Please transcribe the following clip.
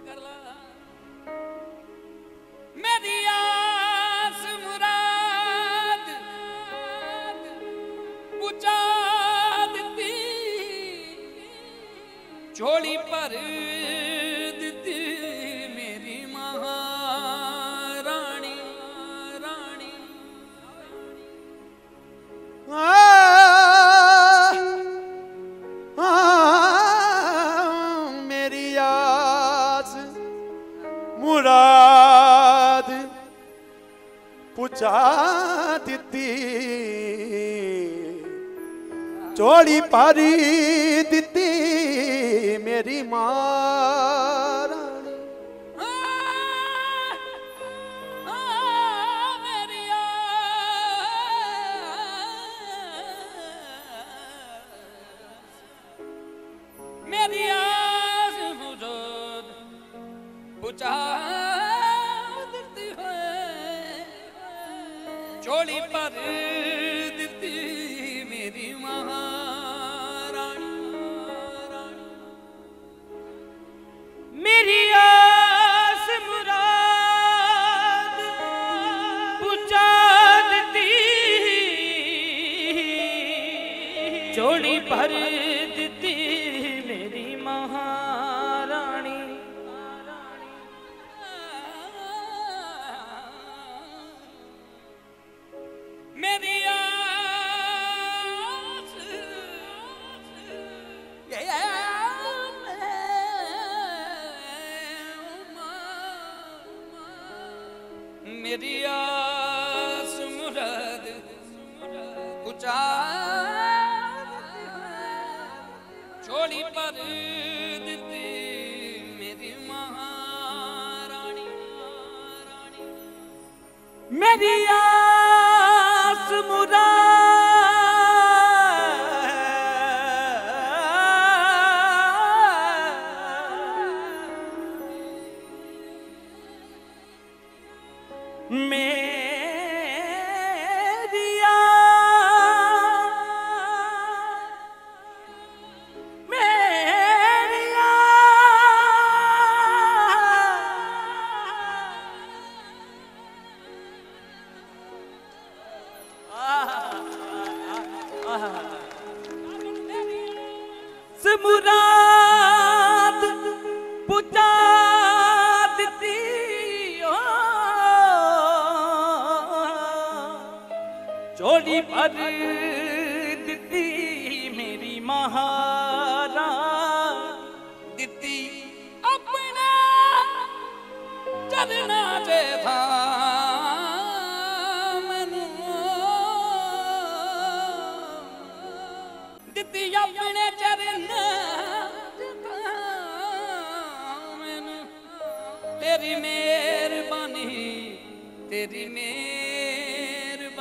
करला मेरी आस मुराद पूछा देती। झोली पर मुराद पुचा दी चोड़ी पारी दी मेरी माँ। बुचादती है। चोली पर देती मेरी महारानी। मेरी आस मुराद बुचादती चोली पर Yeah. Man. ਝੋਲੀ ਭਰ ਦਿੱਤੀ ਮੇਰੀ ਮਹਾਰਾ ਦਿੱਤੀ ਆਪਣਾ ਚਰਨਾ ਤੇ ਥਾ ਮੈਨੂੰ ਦਿੱਤੀ ਆਪਣੇ ਚਰਨਾ ਤੇਰੀ ਮਿਹਰਬਾਨੀ ਤੇਰੀ ਮਿਹਰਬਾਨੀ